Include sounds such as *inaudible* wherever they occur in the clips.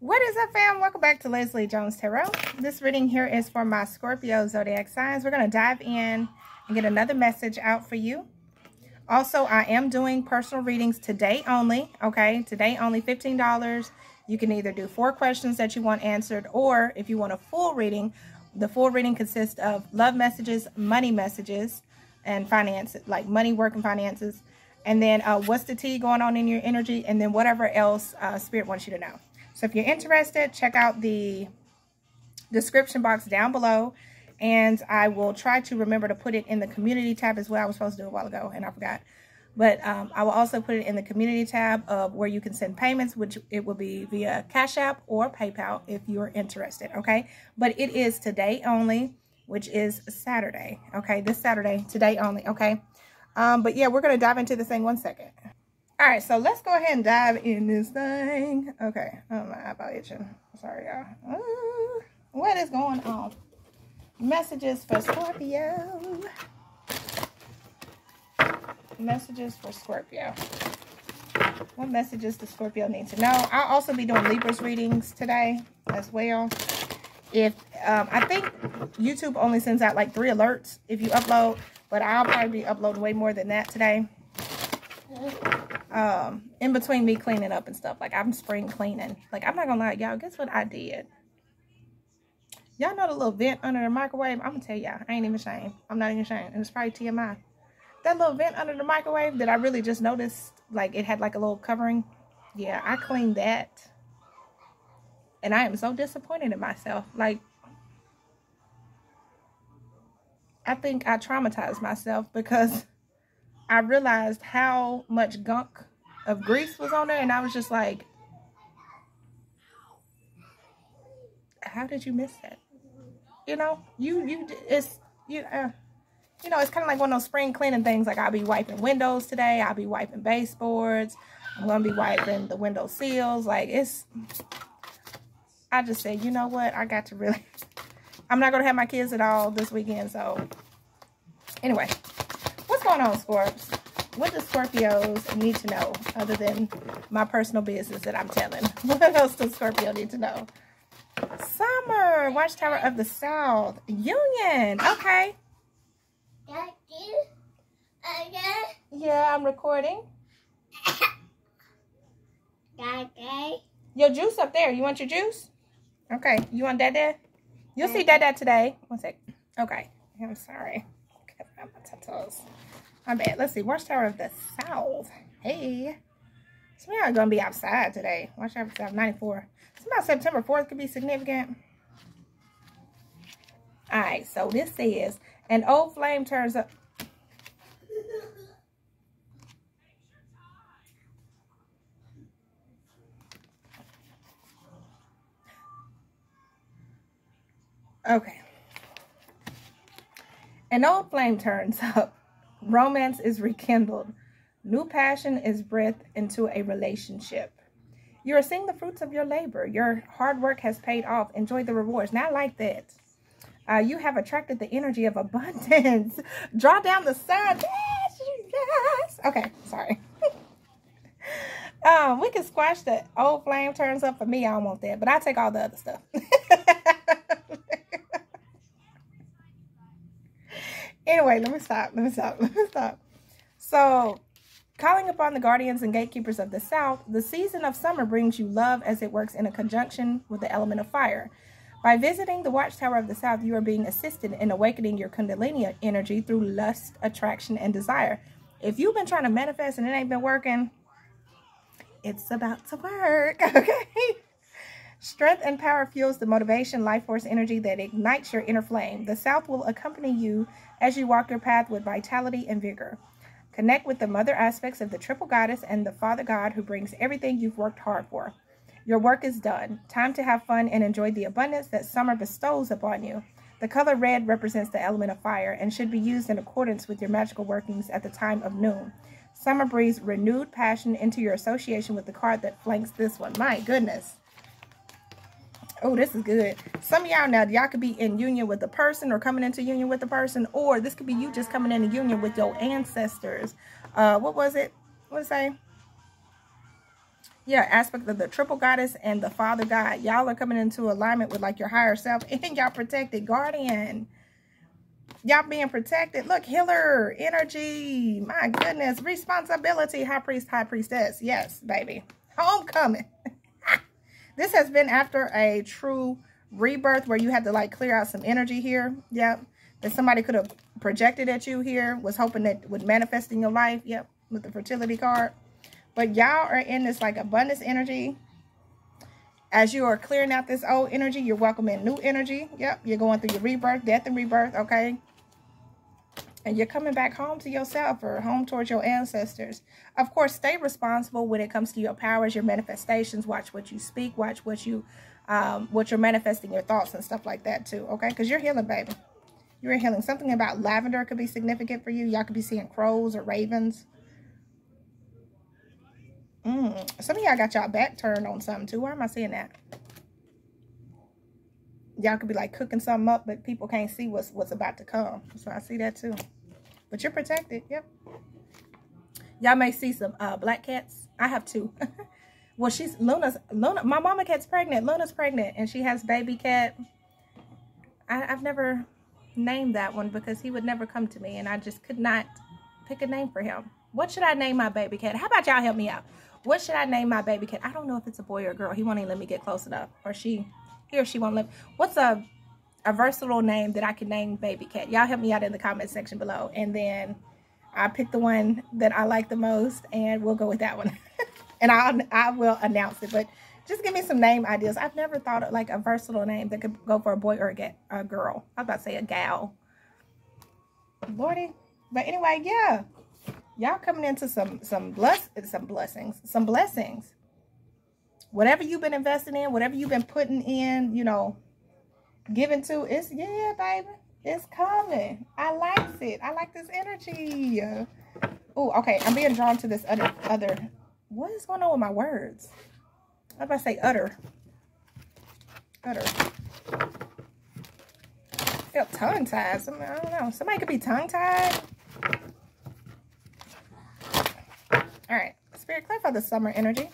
What is up, fam? Welcome back to Lesley Jones Tarot. This reading here is for my Scorpio zodiac signs. We're going to dive in and get another message out for you. Also, I am doing personal readings today only, okay? Today only $15. You can either do four questions that you want answered, or if you want a full reading, the full reading consists of love messages, money messages, and finance, like money, work, and finances. And then uh, what's the tea going on in your energy, and then whatever else uh, Spirit wants you to know. So if you're interested, check out the description box down below. And I will try to remember to put it in the community tab as well. I was supposed to do a while ago and I forgot. But um, I will also put it in the community tab of where you can send payments, which it will be via Cash App or PayPal if you're interested, okay? But it is today only, which is Saturday, okay? This Saturday, today only, okay? Um, but yeah, we're going to dive into this thing one second. All right, so let's go ahead and dive in this thing. Okay, oh my eyeball itching. Sorry, y'all. Uh, what is going on? Messages for Scorpio. Messages for Scorpio. What messages does Scorpio need to know? I'll also be doing Libra's readings today as well. If um, I think YouTube only sends out like three alerts if you upload, but I'll probably be uploading way more than that today um, in between me cleaning up and stuff. Like, I'm spring cleaning. Like, I'm not gonna lie, y'all. Guess what I did? Y'all know the little vent under the microwave? I'm gonna tell y'all. I ain't even ashamed. I'm not even ashamed. And it's probably TMI. That little vent under the microwave that I really just noticed, like, it had like a little covering. Yeah, I cleaned that. And I am so disappointed in myself. Like, I think I traumatized myself because I realized how much gunk of grease was on there. And I was just like, how did you miss that? You know, you, you, it's, you, uh, you know, it's kind of like one of those spring cleaning things. Like I'll be wiping windows today. I'll be wiping baseboards. I'm going to be wiping the window seals. Like it's, I just said, you know what? I got to really, *laughs* I'm not going to have my kids at all this weekend. So anyway, going on, Scorps? What do Scorpios need to know other than my personal business that I'm telling? *laughs* What else does Scorpio need to know? Summer, Watchtower of the South, Union. Okay. Yeah, I'm recording. Your juice up there. You want your juice? Okay. You want that dad? You'll see dad today. One sec. Okay. I'm sorry. I'm my tattoos. My bad. Let's see. Watchtower of the South. Hey. So we are going to be outside today. Watchtower of the South, 94. about September 4th could be significant. Alright, so this says, an old flame turns up. Okay. An old flame turns *laughs* up Romance is rekindled. New passion is breathed into a relationship. You are seeing the fruits of your labor. Your hard work has paid off. Enjoy the rewards. Now, like that. Uh, you have attracted the energy of abundance. *laughs* Draw down the sun. Yes, yes. Okay, sorry. *laughs* um, we can squash the old flame turns up for me. I don't want that, but I take all the other stuff. *laughs* Anyway, let me stop. Let me stop. *laughs* Let me stop. So, calling upon the guardians and gatekeepers of the South, the season of summer brings you love as it works in a conjunction with the element of fire. By visiting the Watchtower of the South, you are being assisted in awakening your Kundalini energy through lust, attraction, and desire. If you've been trying to manifest and it ain't been working, it's about to work, *laughs* okay? Strength and power fuels the motivation, life force energy that ignites your inner flame. The South will accompany you as you walk your path with vitality and vigor. Connect with the mother aspects of the triple goddess and the father god who brings everything you've worked hard for. Your work is done. Time to have fun and enjoy the abundance that summer bestows upon you. The color red represents the element of fire and should be used in accordance with your magical workings at the time of noon. Summer breathes renewed passion into your association with the card that flanks this one. My goodness. Oh, this is good. Some of y'all now, y'all could be in union with a person or coming into union with a person, or this could be you just coming into union with your ancestors. Uh, what was it? What did it say? yeah, aspect of the triple goddess and the father god. Y'all are coming into alignment with like your higher self *laughs* and y'all protected guardian. Y'all being protected. Look, healer, energy. My goodness. Responsibility. High priest, high priestess. Yes, baby. Homecoming. *laughs* this has been after a true rebirth where you had to like clear out some energy here. Yep. That somebody could have projected at you here. Was hoping that would manifest in your life. Yep. With the fertility card. But y'all are in this like abundance energy. As you are clearing out this old energy, you're welcoming new energy. Yep, you're going through your rebirth, death and rebirth, okay? And you're coming back home to yourself or home towards your ancestors. Of course, stay responsible when it comes to your powers, your manifestations. Watch what you speak. Watch what you, um, what you're manifesting, your thoughts and stuff like that too, okay? Because you're healing, baby. You're healing. Something about lavender could be significant for you. Y'all could be seeing crows or ravens. Mm. Some of y'all got y'all back turned on something too. Why am I seeing that? Y'all could be like cooking something up, but people can't see what's what's about to come. So I see that too. But you're protected. Yep. Y'all may see some uh, black cats. I have two. *laughs* well, she's Luna's Luna. My mama cat's pregnant. Luna's pregnant, and she has baby cat. I, I've never named that one because he would never come to me, and I just could not pick a name for him. What should I name my baby cat? How about y'all help me out? What should I name my baby cat? I don't know if it's a boy or a girl. He won't even let me get close enough. Or she, he or she won't let What's a, a versatile name that I can name baby cat? Y'all help me out in the comment section below. And then I pick the one that I like the most and we'll go with that one. *laughs* and I'll, I will announce it. But just give me some name ideas. I've never thought of like a versatile name that could go for a boy or a, a girl. I was about to say a gal. Lordy. But anyway, yeah y'all coming into some some bless some blessings some blessings whatever you've been investing in whatever you've been putting in you know giving to it's yeah baby it's coming i like it i like this energy oh okay i'm being drawn to this other other what is going on with my words i about to say utter utter I feel tongue tied. I don't know. Somebody could be tongue tied. All right, Spirit, clarify the summer energy.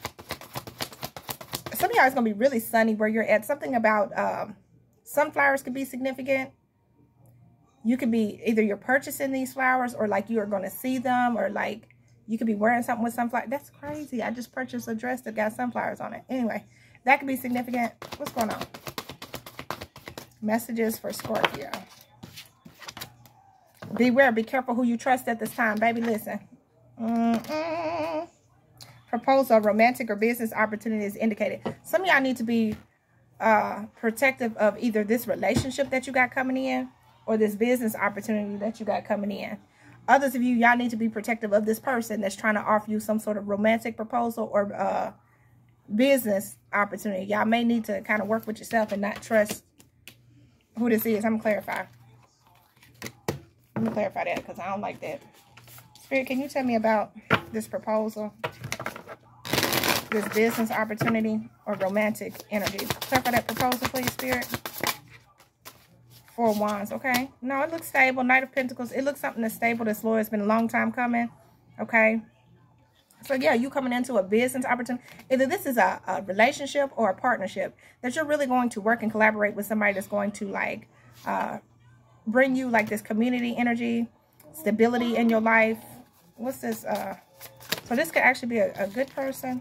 Some of y'all is to be really sunny where you're at. Something about um, sunflowers could be significant. You could be, either you're purchasing these flowers or like you are going to see them or like you could be wearing something with sunflowers. That's crazy. I just purchased a dress that got sunflowers on it. Anyway, that could be significant. What's going on? Messages for Scorpio. Beware, be careful who you trust at this time. Baby, listen. Mm -mm. Proposal, romantic or business opportunity is indicated. Some of y'all need to be uh, protective of either this relationship that you got coming in or this business opportunity that you got coming in. Others of you, y'all need to be protective of this person that's trying to offer you some sort of romantic proposal or uh, business opportunity. Y'all may need to kind of work with yourself and not trust who this is. I'm going to clarify. I'm going to clarify that because I don't like that. Spirit, can you tell me about this proposal? This business opportunity or romantic energy? Clarify that proposal, please, Spirit. Four Wands, okay? No, it looks stable. Knight of Pentacles. It looks something that's stable, that's loyal. It's been a long time coming, okay? So, yeah, you coming into a business opportunity. Either this is a, a relationship or a partnership that you're really going to work and collaborate with somebody that's going to, like, uh, bring you, like, this community energy, stability in your life, what's this? Uh, so this could actually be a, a good person.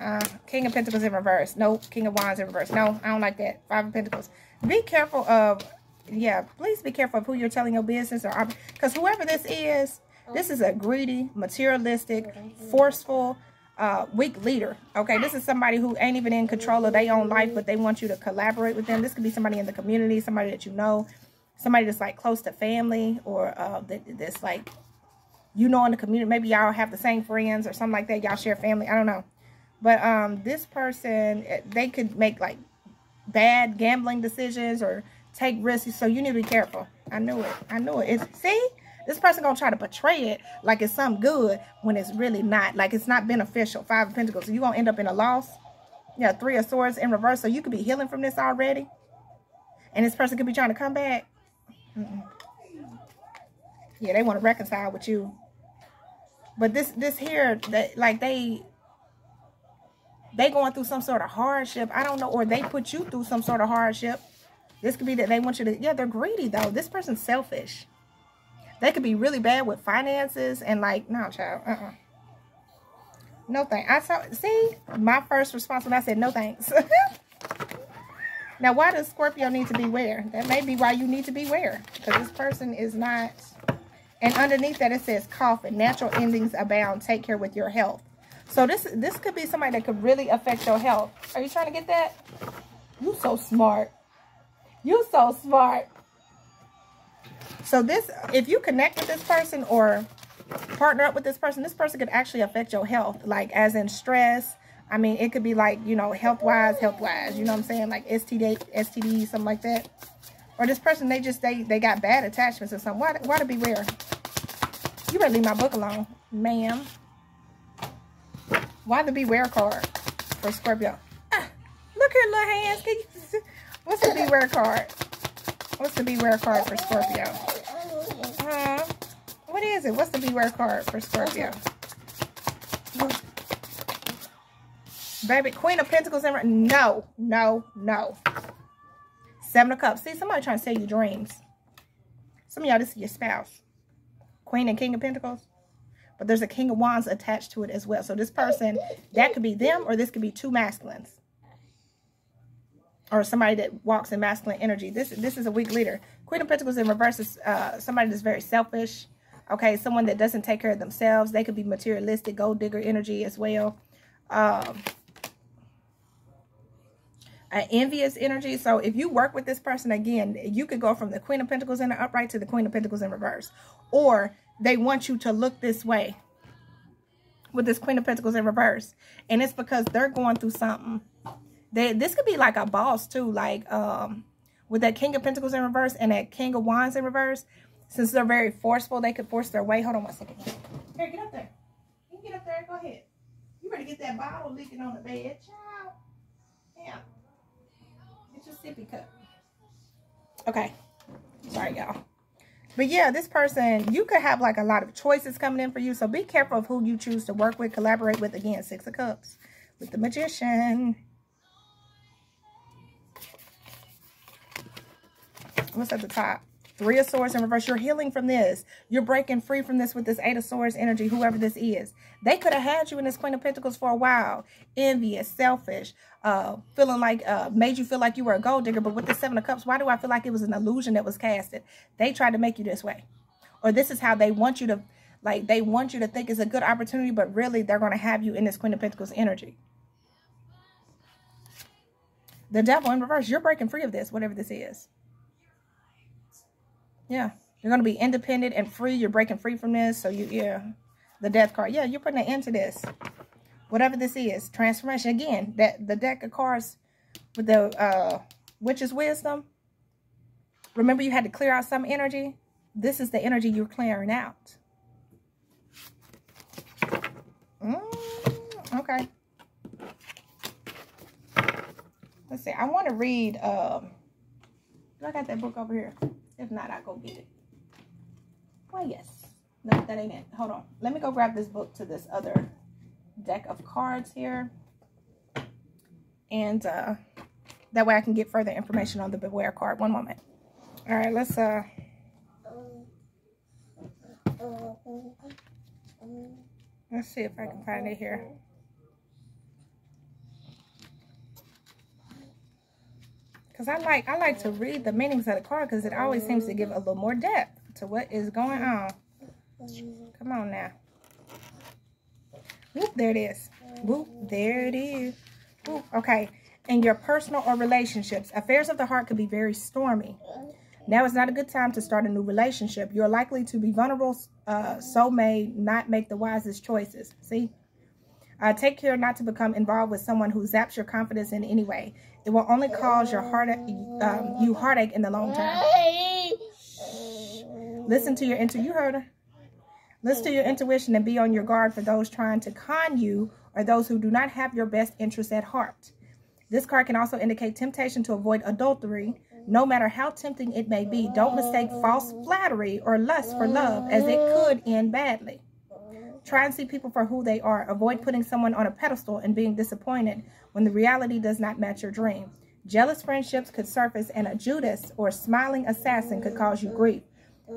Uh, King of Pentacles in reverse. No, King of Wands in reverse. No, I don't like that. Five of Pentacles. Be careful of, yeah, please be careful of who you're telling your business or, because whoever this is, this is a greedy, materialistic, forceful, uh, weak leader. Okay, this is somebody who ain't even in control of their own life, but they want you to collaborate with them. This could be somebody in the community, somebody that you know, somebody that's like close to family or uh, that, that's like you know in the community maybe y'all have the same friends or something like that y'all share family i don't know but um this person eh, they could make like bad gambling decisions or take risks so you need to be careful. I knew it. I knew it. It's, see? This person gonna try to portray it like it's something good when it's really not like it's not beneficial. Five of pentacles. So you're gonna end up in a loss. Yeah three of swords in reverse so you could be healing from this already. And this person could be trying to come back. Mm -mm. yeah they want to reconcile with you. But this this here that like they they going through some sort of hardship. I don't know. Or they put you through some sort of hardship. This could be that they want you to, yeah, they're greedy though. This person's selfish. They could be really bad with finances and like, no, child, uh-uh. No thanks. I saw, see, my first response when I said no thanks. *laughs* now, why does Scorpio need to beware? That may be why you need to beware. Because this person is not, and underneath that it says coffin. Natural endings abound. Take care with your health. So this this could be somebody that could really affect your health. Are you trying to get that? You so smart. You so smart. So this, if you connect with this person or partner up with this person, this person could actually affect your health, like as in stress. I mean, it could be like, you know, health-wise, health-wise. You know what I'm saying? Like STD, STD, something like that. Or this person, they just, they, they got bad attachments or something. Why, why to beware? You better leave my book alone, ma'am. Why the beware card for Scorpio? Ah, look here, little hands. What's the beware card? What's the beware card for Scorpio? Uh, what is it? What's the beware card for Scorpio? Baby, Queen of Pentacles and no, no, no. Seven of Cups. See, somebody trying to sell you dreams. Some of y'all, this is your spouse. Queen and King of Pentacles. But there's a King of Wands attached to it as well. So this person, that could be them or this could be two masculines. Or somebody that walks in masculine energy. This this is a weak leader. Queen of Pentacles in reverse is uh, somebody that's very selfish. Okay, someone that doesn't take care of themselves. They could be materialistic, gold digger energy as well. Um, an envious energy. So if you work with this person again, you could go from the Queen of Pentacles in the upright to the Queen of Pentacles in reverse. Or they want you to look this way with this Queen of Pentacles in reverse. And it's because they're going through something. They, this could be like a boss too, like um, with that King of Pentacles in reverse and that King of Wands in reverse. Since they're very forceful, they could force their way. Hold on one second. Here, get up there. You get up there. Go ahead. You to get that bottle leaking on the bed, child? Yeah. Get your sippy cup. Okay. Sorry, y'all. But yeah, this person, you could have like a lot of choices coming in for you. So be careful of who you choose to work with, collaborate with. Again, Six of Cups with the Magician. What's at the top? Three of Swords in reverse. You're healing from this. You're breaking free from this with this Eight of Swords energy, whoever this is. They could have had you in this Queen of Pentacles for a while. Envious, selfish, uh, feeling like, uh, made you feel like you were a gold digger. But with the Seven of Cups, why do I feel like it was an illusion that was casted? They tried to make you this way. Or this is how they want you to, like, they want you to think it's a good opportunity, but really they're going to have you in this Queen of Pentacles energy. The devil in reverse, you're breaking free of this, whatever this is. Yeah. You're going to be independent and free. You're breaking free from this. So you, yeah. The death card. Yeah, you're putting an end to this. Whatever this is. Transformation. Again, that the deck of cards with the uh, witch's wisdom. Remember you had to clear out some energy? This is the energy you're clearing out. Mm, okay. Let's see. I want to read. Um, I got that book over here. If not, I'll go get it. Why, yes. No, that ain't it. Hold on. Let me go grab this book to this other deck of cards here. And uh, that way I can get further information on the Beware card. One moment. All right, let's... uh. Let's see if I can find it here. Because I like I like to read the meanings of the card because it always seems to give a little more depth to what is going on. Come on now. Whoop, there it is. Whoop, there it is. Whoop, okay. In your personal or relationships, affairs of the heart could be very stormy. Now is not a good time to start a new relationship. You're likely to be vulnerable, uh, so may not make the wisest choices. See? Uh, take care not to become involved with someone who zaps your confidence in any way. It will only cause your heart, um, you heartache in the long term. Listen to your intu. You heard her. Listen to your intuition and be on your guard for those trying to con you or those who do not have your best interests at heart. This card can also indicate temptation to avoid adultery, no matter how tempting it may be. Don't mistake false flattery or lust for love, as it could end badly. Try and see people for who they are. Avoid putting someone on a pedestal and being disappointed when the reality does not match your dream. Jealous friendships could surface and a Judas or smiling assassin could cause you grief.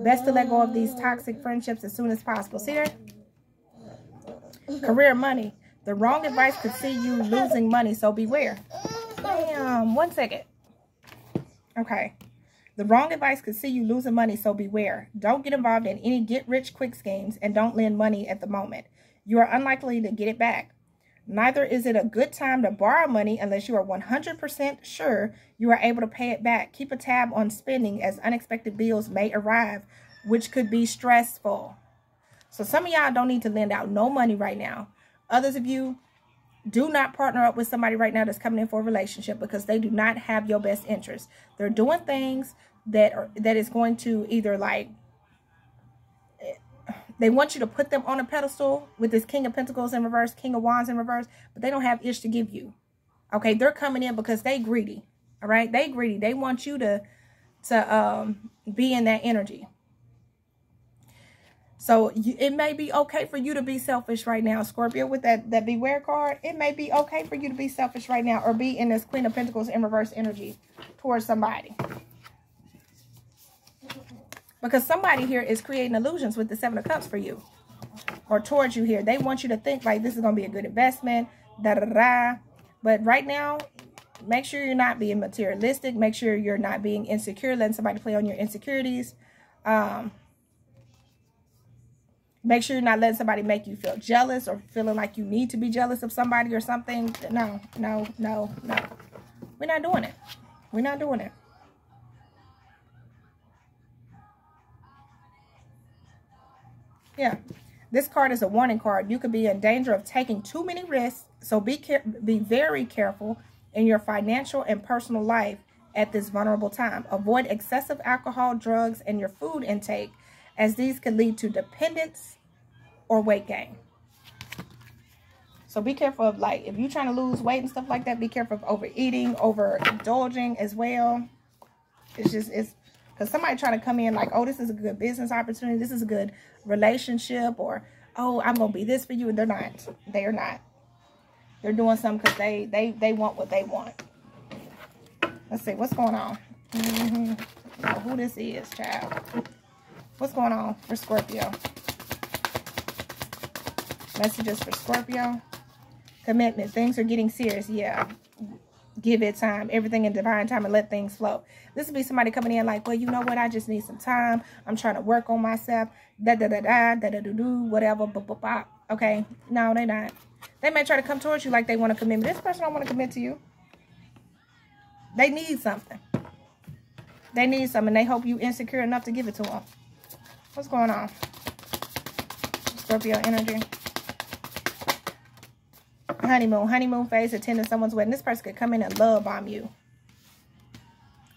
Best to let go of these toxic friendships as soon as possible. See there? Career money. The wrong advice could see you losing money, so beware. Damn, one second. Okay. The wrong advice could see you losing money, so beware. Don't get involved in any get-rich-quick schemes and don't lend money at the moment. You are unlikely to get it back. Neither is it a good time to borrow money unless you are 100% sure you are able to pay it back. Keep a tab on spending as unexpected bills may arrive, which could be stressful. So some of y'all don't need to lend out no money right now. Others of you do not partner up with somebody right now that's coming in for a relationship because they do not have your best interest. They're doing things that are that is going to either like they want you to put them on a pedestal with this King of Pentacles in reverse, King of Wands in reverse, but they don't have ish to give you. Okay, they're coming in because they greedy. All right, they greedy. They want you to to um be in that energy. So you, it may be okay for you to be selfish right now, Scorpio, with that, that beware card. It may be okay for you to be selfish right now or be in this Queen of Pentacles in reverse energy towards somebody. Because somebody here is creating illusions with the Seven of Cups for you or towards you here. They want you to think like this is going to be a good investment, da da da. But right now, make sure you're not being materialistic. Make sure you're not being insecure, letting somebody play on your insecurities. Um, Make sure you're not letting somebody make you feel jealous or feeling like you need to be jealous of somebody or something. No, no, no, no. We're not doing it. We're not doing it. Yeah. This card is a warning card. You could be in danger of taking too many risks. So be be very careful in your financial and personal life at this vulnerable time. Avoid excessive alcohol, drugs, and your food intake as these could lead to dependence or weight gain. So be careful of like, if you're trying to lose weight and stuff like that, be careful of overeating, overindulging as well. It's just, it's, because somebody trying to come in like, oh, this is a good business opportunity. This is a good relationship. Or, oh, I'm going to be this for you. And they're not. They are not. They're doing something because they, they, they want what they want. Let's see. What's going on? Mm -hmm. who this is, child. What's going on for Scorpio? Messages for Scorpio. Commitment. Things are getting serious. Yeah. Give it time. Everything in divine time and let things flow. This will be somebody coming in like, well, you know what? I just need some time. I'm trying to work on myself. Da da da da da da da do whatever. Bop, bop, bop. Okay. No, they're not. They may try to come towards you like they want to commit. This person don't want to commit to you. They need something. They need something. They hope you insecure enough to give it to them. What's going on? Scorpio energy. Honeymoon. Honeymoon phase, attending someone's wedding. This person could come in and love bomb you.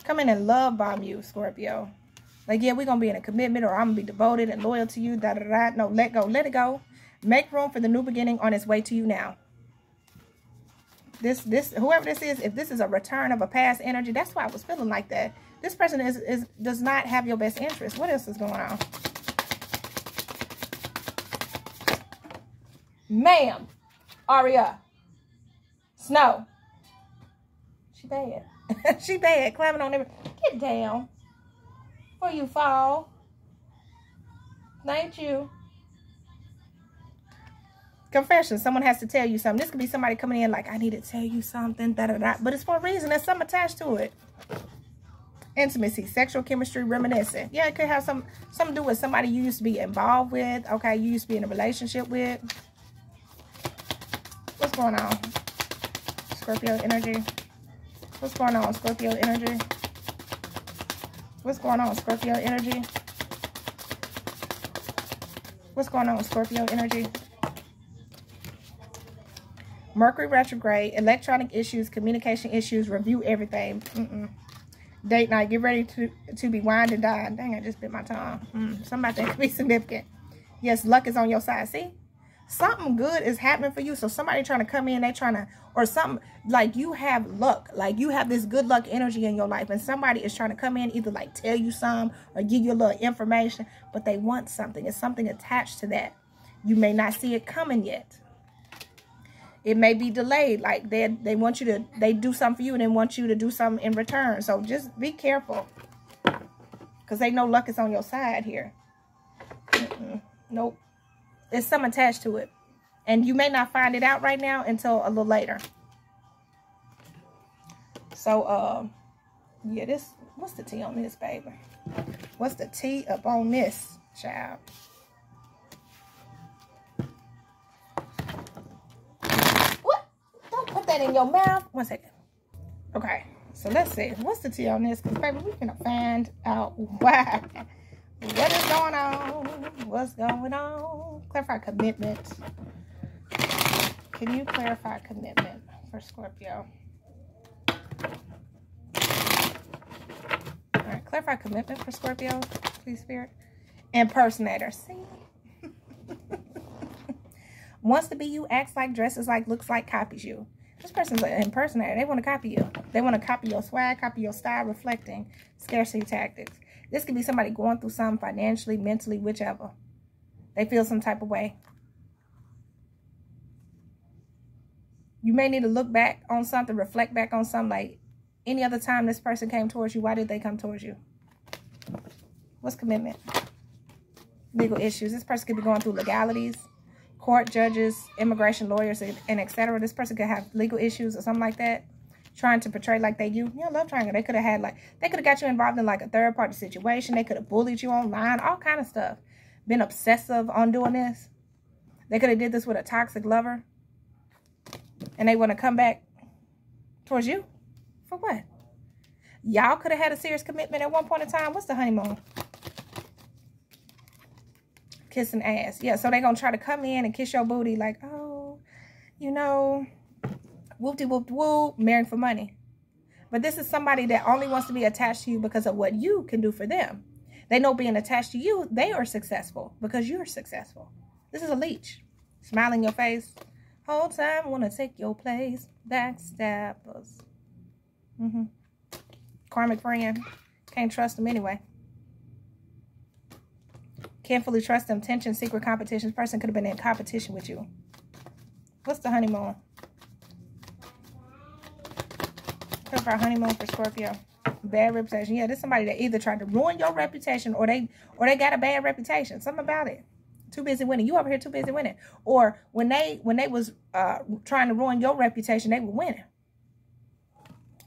Come in and love bomb you, Scorpio. Like, yeah, we're going to be in a commitment or I'm going to be devoted and loyal to you. Da, da, da. No, let go. Let it go. Make room for the new beginning on its way to you now. This, this, whoever this is, if this is a return of a past energy, that's why I was feeling like that. This person is, is does not have your best interest. What else is going on? Ma'am. Aria. Snow. She bad. *laughs* she bad. Climbing on every. Get down. Before you fall. Thank you. Confession. Someone has to tell you something. This could be somebody coming in like, I need to tell you something. Da, da, da. But it's for a reason. There's something attached to it. Intimacy, sexual chemistry, reminiscing. Yeah, it could have some something to do with somebody you used to be involved with. Okay, you used to be in a relationship with. What's going on? Scorpio energy. What's going on, Scorpio energy? What's going on, Scorpio energy? What's going on, Scorpio energy? Mercury retrograde, electronic issues, communication issues, review everything. Mm -mm. Date night, get ready to, to be wined and dined. Dang, I just bit my tongue. Mm, something to be significant. Yes, luck is on your side. See? Something good is happening for you. So somebody trying to come in, they trying to, or something like you have luck, like you have this good luck energy in your life, and somebody is trying to come in, either like tell you some or give you a little information, but they want something. It's something attached to that. You may not see it coming yet. It may be delayed. Like they they want you to they do something for you and then want you to do something in return. So just be careful. Because they know luck is on your side here. Mm -mm. Nope. There's some attached to it. And you may not find it out right now until a little later. So, uh, yeah, this, what's the tea on this, baby? What's the tea up on this, child? What? Don't put that in your mouth. One second. Okay, so let's see. What's the tea on this? Because, baby, we're going to find out *laughs* why. What is going on? What's going on? Clarify commitment. Can you clarify commitment for Scorpio? All right, clarify commitment for Scorpio, please, Spirit. Impersonator. See? *laughs* Wants to be you, acts like, dresses like, looks like, copies you. This person's an impersonator. They want to copy you. They want to copy your swag, copy your style, reflecting scarcity tactics. This could be somebody going through something financially, mentally, whichever. They feel some type of way. You may need to look back on something, reflect back on something like any other time this person came towards you. Why did they come towards you? What's commitment? Legal issues. This person could be going through legalities, court judges, immigration lawyers, and etc. This person could have legal issues or something like that trying to portray like they you. Yeah, love triangle. They could have had like they could have got you involved in like a third party situation. They could have bullied you online, all kind of stuff. Been obsessive on doing this. They could have did this with a toxic lover. And they want to come back towards you. For what? Y'all could have had a serious commitment at one point in time. What's the honeymoon? Kissing ass. Yeah, so they're going to try to come in and kiss your booty like, oh, you know, whoop whoop, marrying for money. But this is somebody that only wants to be attached to you because of what you can do for them. They know being attached to you, they are successful because you're successful. This is a leech. Smile in your face. Whole time, want to take your place. Backstabbers. Mm-hmm. Karmic friend. Can't trust them anyway. Can't fully trust them. Tension, secret competitions. Person could have been in competition with you. What's the honeymoon? For our honeymoon for Scorpio. Bad reputation. Yeah, this somebody that either tried to ruin your reputation or they or they got a bad reputation. Something about it. Too busy winning. You over here too busy winning. Or when they when they was uh trying to ruin your reputation, they were winning.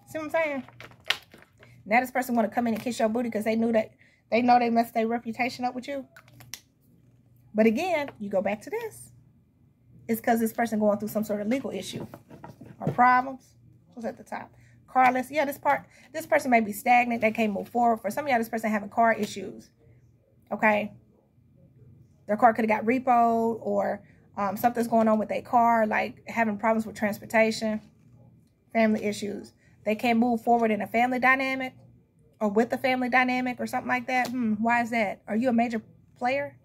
See what I'm saying? Now this person want to come in and kiss your booty because they knew that they know they messed their reputation up with you. But again, you go back to this. It's because this person going through some sort of legal issue or problems. What's at the top? Carless. Yeah, this part, this person may be stagnant. They can't move forward. For some of y'all, this person having car issues. Okay. Their car could have got repoed or um, something's going on with their car, like having problems with transportation, family issues. They can't move forward in a family dynamic or with a family dynamic or something like that. Hmm, why is that? Are you a major player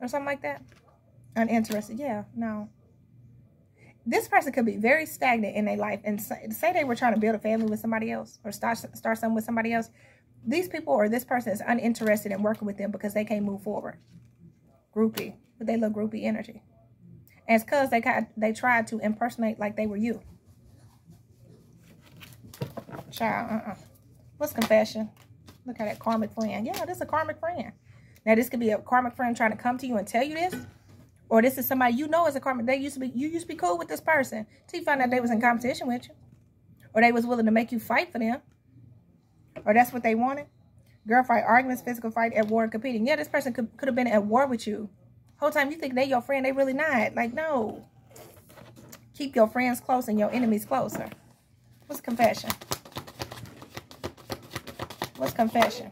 or something like that? Uninterested. Yeah, no this person could be very stagnant in their life and say they were trying to build a family with somebody else or start start something with somebody else. These people or this person is uninterested in working with them because they can't move forward. Groupie, but they look groupie energy. And it's because they got they tried to impersonate like they were you. Child, uh-uh. What's confession? Look at that karmic friend. Yeah, this is a karmic friend. Now, this could be a karmic friend trying to come to you and tell you this. Or this is somebody you know as a karma. They used to be, you used to be cool with this person. Till you find out they was in competition with you. Or they was willing to make you fight for them. Or that's what they wanted. Girl fight, arguments, physical fight, at war competing. Yeah, this person could, could have been at war with you. Whole time you think they your friend, they really not. Like, no. Keep your friends close and your enemies closer. What's confession? What's confession?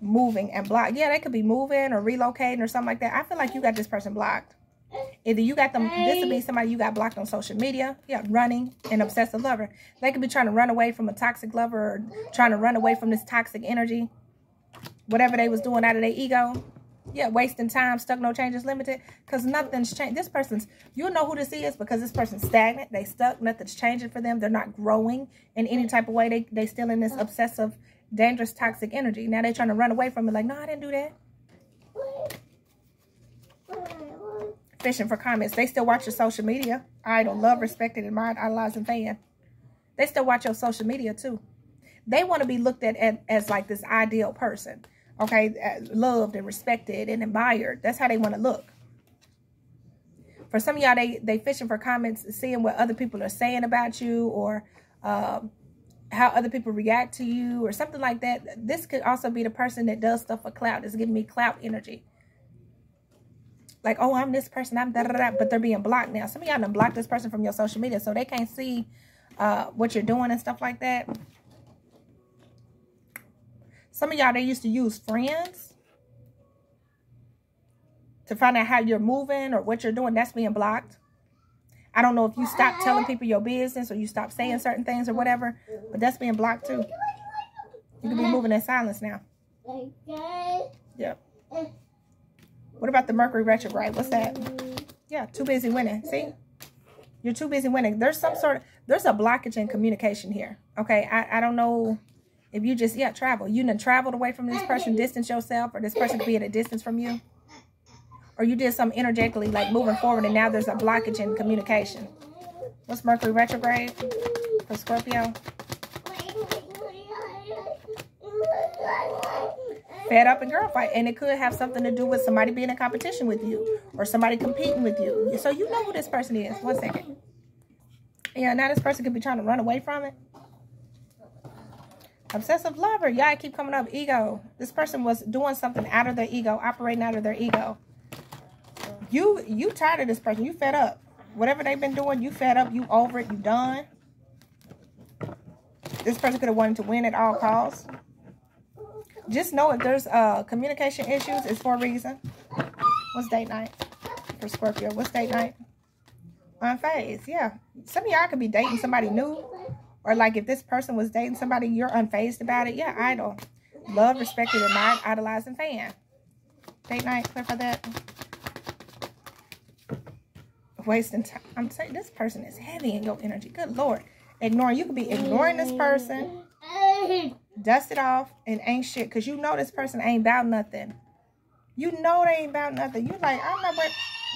Moving and blocked. Yeah, they could be moving or relocating or something like that. I feel like you got this person blocked. Either you got them, this would be somebody you got blocked on social media. Yeah, running, an obsessive lover. They could be trying to run away from a toxic lover or trying to run away from this toxic energy. Whatever they was doing out of their ego. Yeah, wasting time, stuck, no changes, limited. Because nothing's changed. This person's, you'll know who this is because this person's stagnant. They stuck. Nothing's changing for them. They're not growing in any type of way. They, they still in this obsessive dangerous, toxic energy. Now they're trying to run away from it like, no, I didn't do that. fishing for comments. They still watch your social media. I don't love, respected, admired, idolized, and fan. They still watch your social media too. They want to be looked at as, as like this ideal person. Okay, loved and respected and admired. That's how they want to look. For some of y'all, they, they fishing for comments, seeing what other people are saying about you or um, how other people react to you or something like that. This could also be the person that does stuff for clout. It's giving me clout energy. Like, oh, I'm this person, I'm da da da, but they're being blocked now. Some of y'all done blocked this person from your social media so they can't see uh, what you're doing and stuff like that. Some of y'all, they used to use friends to find out how you're moving or what you're doing. That's being blocked. I don't know if you stop telling people your business or you stop saying certain things or whatever, but that's being blocked too. You can be moving in silence now. Yep. What about the Mercury retrograde? What's that? Yeah, too busy winning. See? You're too busy winning. There's some sort of, there's a blockage in communication here. Okay, I, I don't know if you just, yeah, travel. You done traveled away from this person, distance yourself, or this person could be at a distance from you. Or you did something energetically, like moving forward, and now there's a blockage in communication. What's Mercury retrograde for Scorpio? fed up and girl fight. And it could have something to do with somebody being in competition with you or somebody competing with you. So you know who this person is. One second. Yeah, now this person could be trying to run away from it. Obsessive lover. Yeah, I keep coming up. Ego. This person was doing something out of their ego, operating out of their ego. You you tired of this person. You fed up. Whatever they've been doing, you fed up. You over it. You done. This person could have wanted to win at all costs just know if there's uh, communication issues, it's for a reason. What's date night for Scorpio? What's date night? On Unfazed, yeah. Some of y'all could be dating somebody new. Or like if this person was dating somebody, you're unfazed about it. Yeah, idol. Love, respected, admired, idolizing fan. Date night, clear for that. Wasting time. I'm saying this person is heavy in your energy. Good Lord. Ignoring. You could be ignoring this person dust it off and ain't shit because you know this person ain't about nothing. You know they ain't about nothing. You like, I'm not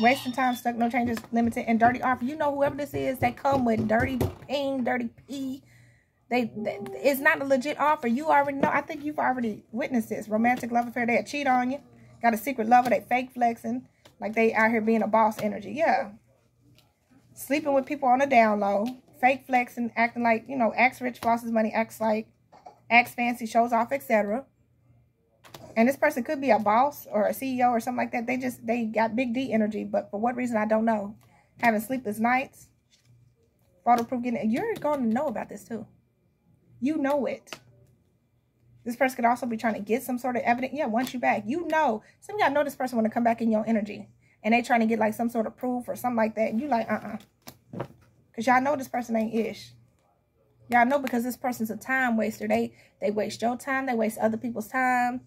wasting time, stuck, no changes, limited, and dirty offer. You know whoever this is, they come with dirty ping, dirty pee. They, they, it's not a legit offer. You already know. I think you've already witnessed this. Romantic love affair. They cheat on you. Got a secret lover. They fake flexing. Like they out here being a boss energy. Yeah. Sleeping with people on the down low. Fake flexing. Acting like, you know, acts rich, flosses money, acts like acts fancy, shows off, etc. And this person could be a boss or a CEO or something like that. They just, they got big D energy, but for what reason, I don't know. Having sleepless nights, waterproof getting, you're going to know about this too. You know it. This person could also be trying to get some sort of evidence. Yeah, once you back, you know. Some of y'all know this person want to come back in your energy. And they trying to get like some sort of proof or something like that. And you like, uh-uh. Because y'all know this person ain't ish. Y'all know because this person's a time waster. They they waste your time. They waste other people's time.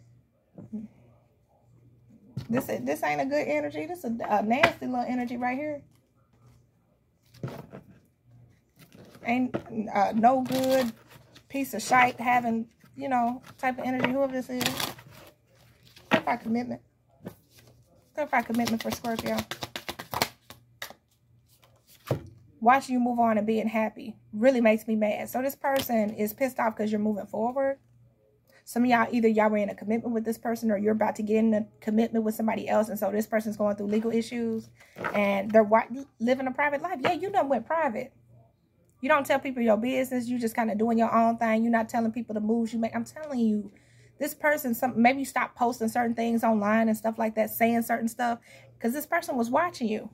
This this ain't a good energy. This is a, a nasty little energy right here. Ain't uh, no good piece of shite having, you know, type of energy, whoever this is. Clarify commitment. Clarify commitment for Scorpio watching you move on and being happy really makes me mad. So this person is pissed off because you're moving forward. Some of y'all, either y'all were in a commitment with this person or you're about to get in a commitment with somebody else. And so this person's going through legal issues and they're living a private life. Yeah, you done went private. You don't tell people your business. You just kind of doing your own thing. You're not telling people the moves you make. I'm telling you, this person, some maybe you stop posting certain things online and stuff like that, saying certain stuff because this person was watching you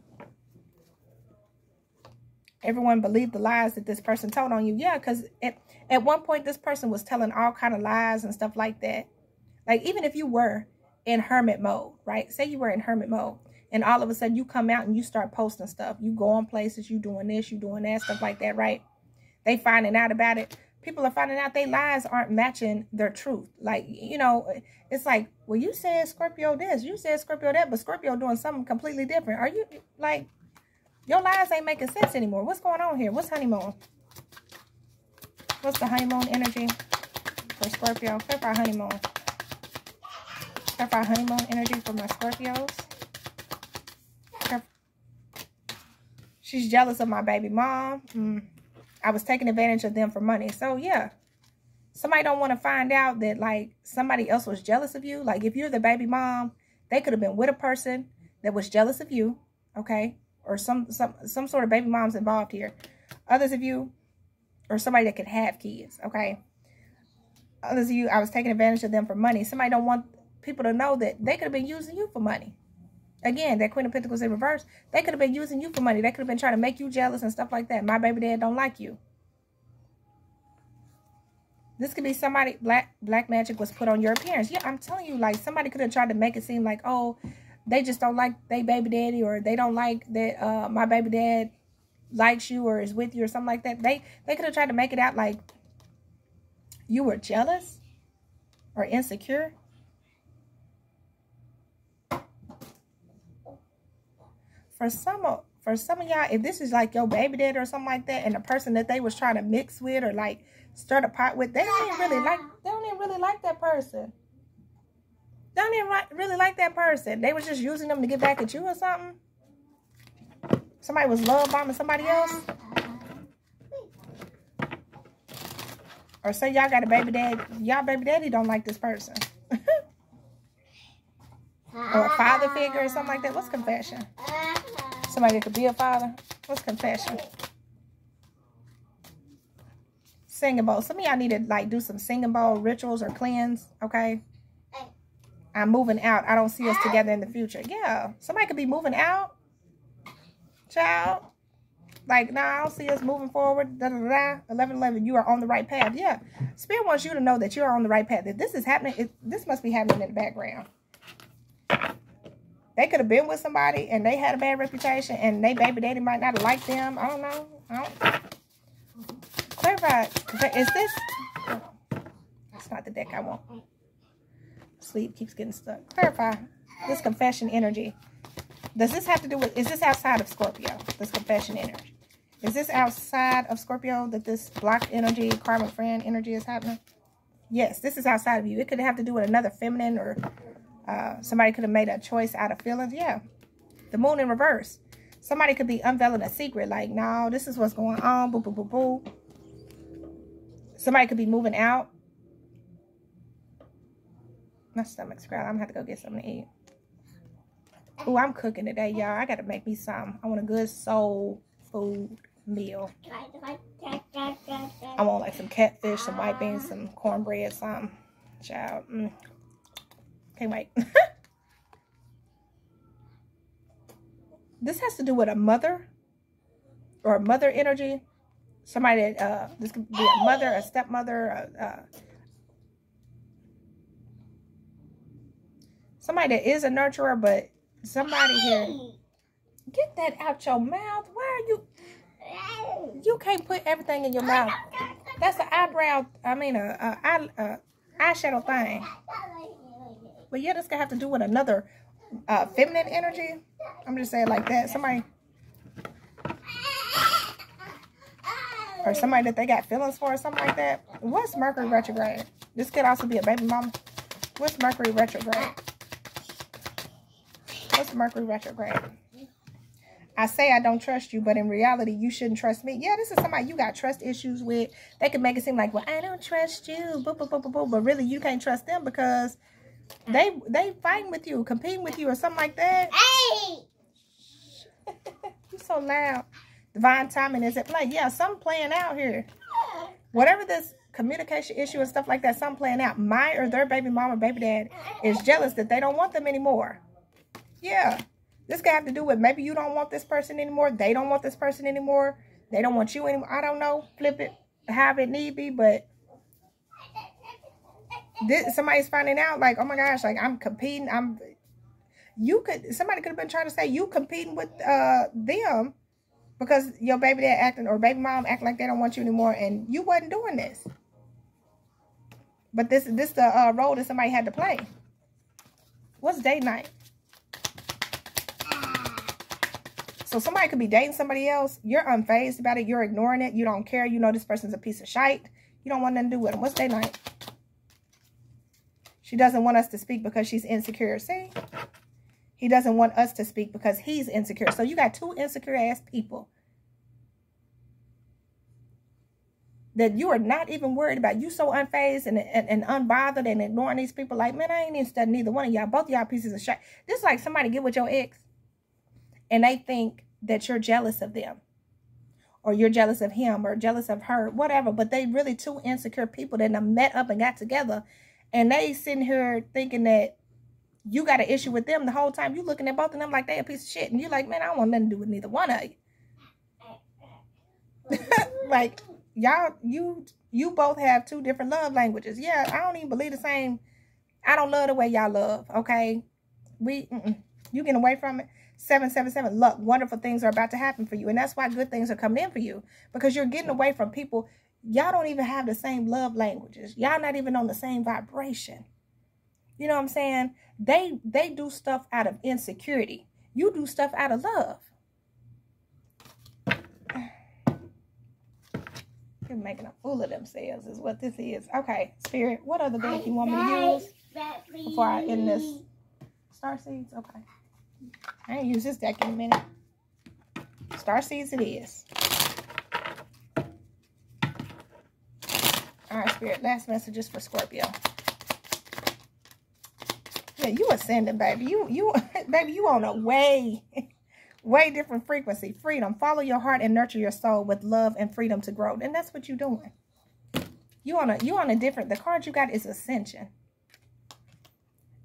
everyone believed the lies that this person told on you. Yeah, because at, at one point, this person was telling all kind of lies and stuff like that. Like, even if you were in hermit mode, right? Say you were in hermit mode, and all of a sudden you come out and you start posting stuff. You go on places, you doing this, you doing that, stuff like that, right? They finding out about it. People are finding out their lies aren't matching their truth. Like, you know, it's like, well, you said Scorpio this, you said Scorpio that, but Scorpio doing something completely different. Are you, like, your lies ain't making sense anymore. What's going on here? What's honeymoon? What's the honeymoon energy for Scorpio? Clarify honeymoon. Clarify honeymoon energy for my Scorpios. She's jealous of my baby mom. Mm. I was taking advantage of them for money. So, yeah. Somebody don't want to find out that, like, somebody else was jealous of you. Like, if you're the baby mom, they could have been with a person that was jealous of you, okay? Or some, some, some sort of baby mom's involved here. Others of you, or somebody that could have kids, okay? Others of you, I was taking advantage of them for money. Somebody don't want people to know that they could have been using you for money. Again, that Queen of Pentacles in reverse, they could have been using you for money. They could have been trying to make you jealous and stuff like that. My baby dad don't like you. This could be somebody, black black magic was put on your appearance. Yeah, I'm telling you, like, somebody could have tried to make it seem like, oh, they just don't like they baby daddy or they don't like that uh, my baby dad likes you or is with you or something like that. They, they could have tried to make it out like you were jealous or insecure. For some of for some of y'all, if this is like your baby dad or something like that, and the person that they was trying to mix with or like stir the pot with, they don't even really like they don't even really like that person. They don't even like, really like that person. They was just using them to get back at you or something. Somebody was love bombing somebody else. Or say y'all got a baby dad, y'all baby daddy don't like this person. *laughs* or a father figure or something like that. What's confession? Somebody that could be a father. What's confession? Singing bowl. Some of y'all need to like do some singing bowl rituals or cleanse. Okay. I'm moving out. I don't see us together in the future. Yeah. Somebody could be moving out. Child. Like, nah, I don't see us moving forward. Da, da, da, 11, 11, you are on the right path. Yeah. Spirit wants you to know that you are on the right path. If this is happening, it, this must be happening in the background. They could have been with somebody and they had a bad reputation and they baby daddy might not like them. I don't know. I don't. Clarify. Is this... That's not the deck I want. Sleep keeps getting stuck. Clarify. This confession energy. Does this have to do with... Is this outside of Scorpio? This confession energy. Is this outside of Scorpio that this blocked energy, karma friend energy is happening? Yes, this is outside of you. It could have to do with another feminine or uh, somebody could have made a choice out of feelings. Yeah. The moon in reverse. Somebody could be unveiling a secret. Like, no, this is what's going on. Boo, boo, boo, boo. Somebody could be moving out. My stomach's growling. I'm going to have to go get something to eat. Oh, I'm cooking today, y'all. I got to make me some. I want a good soul food meal. I want like some catfish, some white beans, some cornbread, some. Child. Mm. Can't wait. *laughs* this has to do with a mother or a mother energy. Somebody, uh, this could be a mother, a stepmother, uh, uh, somebody that is a nurturer, but somebody here. Get that out your mouth. Why are you? You can't put everything in your mouth. That's an eyebrow. I mean, a, a, eye, a eyeshadow thing. *laughs* But yeah, this could have to do with another uh, feminine energy. I'm just saying like that. Somebody or somebody that they got feelings for or something like that. What's Mercury retrograde? This could also be a baby mama. What's Mercury retrograde? What's Mercury retrograde? I say I don't trust you, but in reality, you shouldn't trust me. Yeah, this is somebody you got trust issues with. They can make it seem like, well, I don't trust you, boo, boo, boo, boo, boo. but really you can't trust them because they they fighting with you, competing with you, or something like that. Hey, *laughs* you so loud. Divine timing is at play. Yeah, some playing out here. Whatever this communication issue and stuff like that, some playing out. My or their baby mama, baby dad is jealous that they don't want them anymore. Yeah. This could have to do with maybe you don't want this person anymore. They don't want this person anymore. They don't want you anymore. I don't know. Flip it Have it need be, but this, somebody's finding out like, oh my gosh, like I'm competing. I'm, you could, somebody could have been trying to say you competing with uh them because your baby dad acting or baby mom acting like they don't want you anymore and you wasn't doing this. But this, this the uh, role that somebody had to play. What's date night? So somebody could be dating somebody else. You're unfazed about it. You're ignoring it. You don't care. You know this person's a piece of shite. You don't want nothing to do with them. What's date night? She doesn't want us to speak because she's insecure. See? He doesn't want us to speak because he's insecure. So you got two insecure ass people that you are not even worried about. You so unfazed and, and, and, unbothered and ignoring these people. Like, man, I ain't even studying either one of y'all. Both of y'all pieces of shit. This is like somebody get with your ex and they think that you're jealous of them or you're jealous of him or jealous of her, whatever. But they really two insecure people that have met up and got together and they sitting here thinking that you got an issue with them the whole time. You looking at both of them like they a piece of shit. And you're like, man, I don't want nothing to do with neither one of you. *laughs* like, y'all, you you both have two different love languages. Yeah, I don't even believe the same. I don't love the way y'all love, okay? We, mm -mm. you getting away from it. 777, look, wonderful things are about to happen for you. And that's why good things are coming in for you. Because you're getting away from people. Y'all don't even have the same love languages. Y'all not even on the same vibration. You know what I'm saying? They they do stuff out of insecurity. You do stuff out of love. *sighs* They're making a fool of themselves is what this is. Okay, Spirit, what other deck you want me to use before I end this? Star seeds? Okay. I ain't use this deck in a minute. Star seeds it is. Spirit, last message is for Scorpio. Yeah, you ascending, baby. You, you, *laughs* baby, you on a way, *laughs* way different frequency. Freedom. Follow your heart and nurture your soul with love and freedom to grow. And that's what you're doing. You on a, you on a different, the card you got is ascension.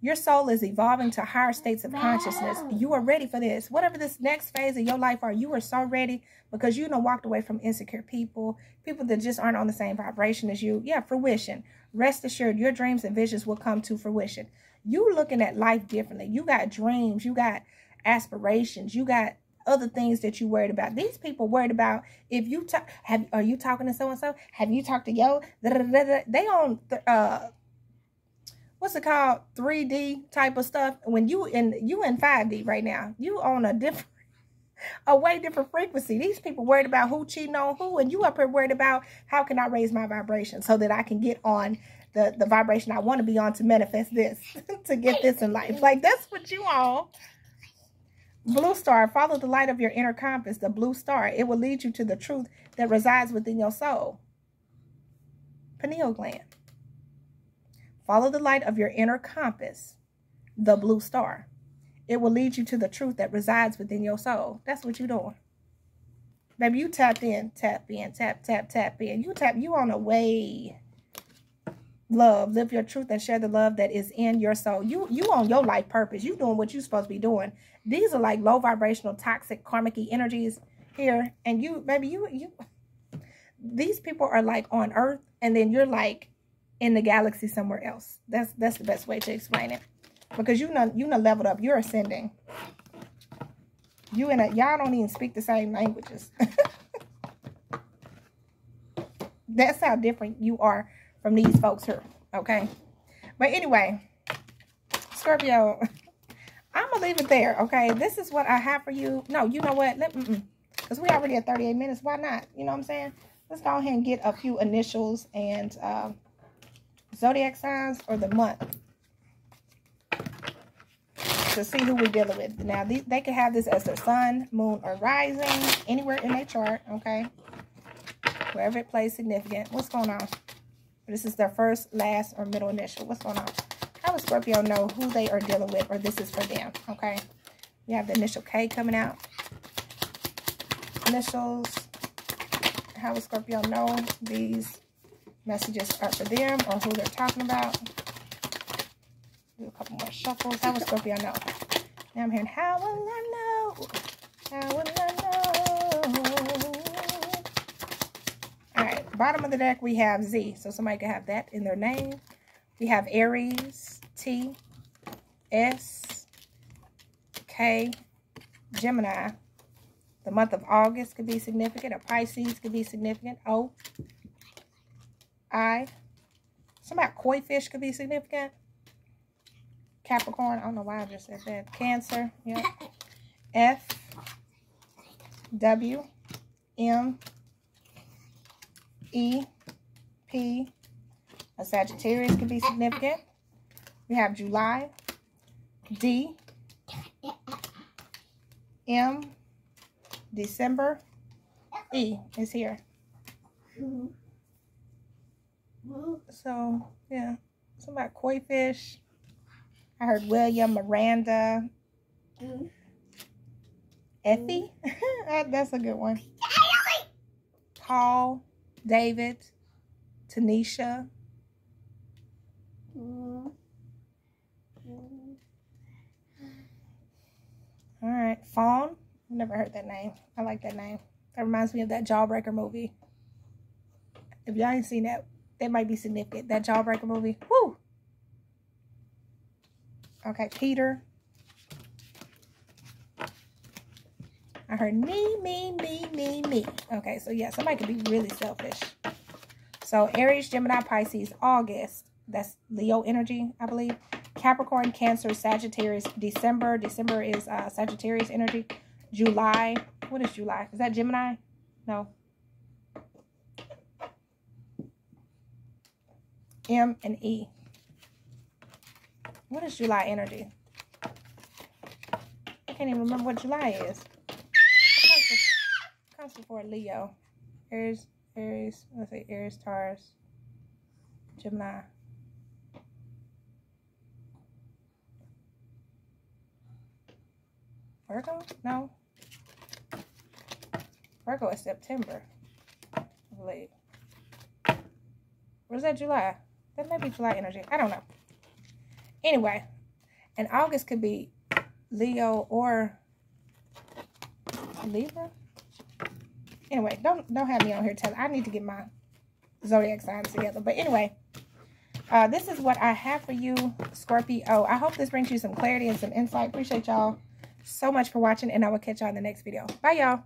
Your soul is evolving to higher states of consciousness. You are ready for this. Whatever this next phase of your life are, you are so ready because you know walked away from insecure people, people that just aren't on the same vibration as you. Yeah, fruition. Rest assured, your dreams and visions will come to fruition you looking at life differently. You got dreams, you got aspirations, you got other things that you worried about. These people worried about if you talk. Have are you talking to so and so? Have you talked to yo? They on uh, what's it called? Three D type of stuff. When you in you in five D right now, you on a different. A way different frequency. These people worried about who cheating on who, and you up here worried about how can I raise my vibration so that I can get on the, the vibration I want to be on to manifest this, *laughs* to get this in life. Like, that's what you all. Blue star, follow the light of your inner compass, the blue star. It will lead you to the truth that resides within your soul. Pineal gland. Follow the light of your inner compass, the blue star. It will lead you to the truth that resides within your soul. That's what you're doing. Baby, you tapped in, tap in, tap, tap, tap in. You tap, you on a way love live your truth and share the love that is in your soul you you on your life purpose you doing what you're supposed to be doing these are like low vibrational toxic karmic energies here and you maybe you you these people are like on earth and then you're like in the galaxy somewhere else that's that's the best way to explain it because you know you know leveled up you're ascending you and y'all don't even speak the same languages *laughs* that's how different you are from these folks here, okay? But anyway, Scorpio, I'm going to leave it there, okay? This is what I have for you. No, you know what? Let Because we already at 38 minutes. Why not? You know what I'm saying? Let's go ahead and get a few initials and uh, zodiac signs or the month to see who we're dealing with. Now, these, they can have this as their sun, moon, or rising anywhere in their chart, okay? Wherever it plays significant. What's going on? This is their first, last, or middle initial. What's going on? How does Scorpio know who they are dealing with or this is for them? Okay. We have the initial K coming out. Initials. How does Scorpio know these messages are for them or who they're talking about? Do a couple more shuffles. How will Scorpio know? Now I'm hearing, how will I know? How will I know? All right, bottom of the deck, we have Z. So somebody could have that in their name. We have Aries, T, S, K, Gemini. The month of August could be significant. Or Pisces could be significant. O, I. Somehow koi fish could be significant. Capricorn. I don't know why I just said that. Cancer. Yep. F, W, M, E, P, a Sagittarius could be significant. We have July, D, M, December, E is here. Mm-hmm. So, yeah. Something about koi fish. I heard William, Miranda, mm. Effie. *laughs* That's a good one. Paul, David, Tanisha. Mm. All right, Fawn. I've never heard that name. I like that name. That reminds me of that Jawbreaker movie. If y'all ain't seen that, that might be significant. That Jawbreaker movie. Woo! Okay, Peter. I heard me, me, me, me, me. Okay, so yeah, somebody could be really selfish. So Aries, Gemini, Pisces, August. That's Leo energy, I believe. Capricorn, Cancer, Sagittarius, December. December is uh, Sagittarius energy. July. What is July? Is that Gemini? No. M and E. What is July energy? I can't even remember what July is. It comes before Leo. Aries, Aries, let's say Aries, Taurus, Gemini. Virgo? No. Virgo is September. What is that, July? That might be July energy. I don't know. Anyway, and August could be Leo or Libra. Anyway, don't don't have me on here telling. I need to get my zodiac signs together. But anyway, uh, this is what I have for you, Scorpio. I hope this brings you some clarity and some insight. Appreciate y'all so much for watching, and I will catch y'all in the next video. Bye, y'all.